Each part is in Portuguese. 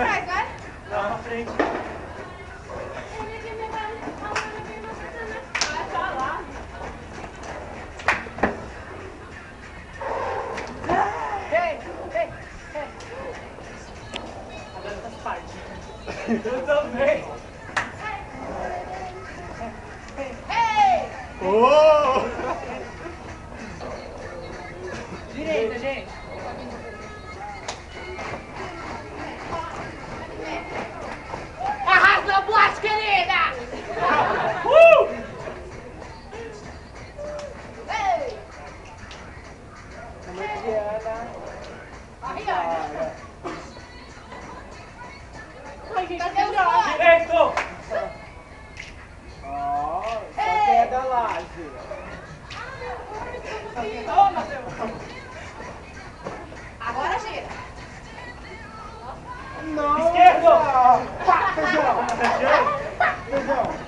atrás, vai. Lá na frente. Só lá. Ei, ei, ei. Cadê o? Direito! Ó, só queda laje. Toma. Agora gira. Não! Esquerdo! Pá, feijão! Feijão! Aí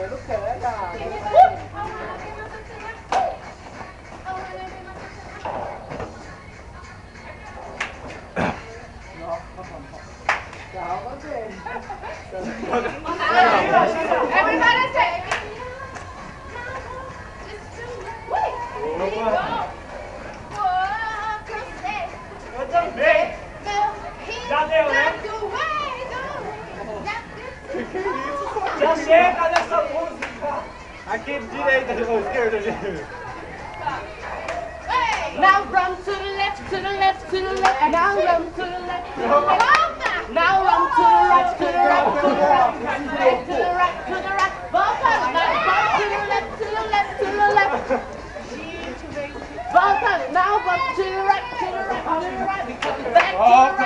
Mano, pega! Calma, gente. Já deu, né? Chega dessa música. Aqui, direita ou esquerda, gente. Now run to the left, to the left, to the left. Now run to the left, to the left. Now run to the right, to the right, to the right, to the right, to the right. Volta, now run to the left, to the left, to the left. Now run to the right, to the right, to the right. Back to the right.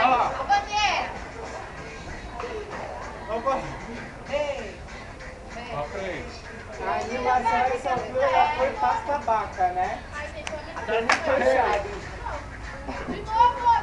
Animação dessa altura já foi pasta baca, né? Já não novo, de novo.